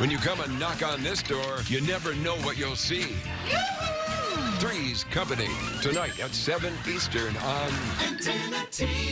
When you come and knock on this door, you never know what you'll see. Three's Company, tonight at 7 Eastern on Antenna TV.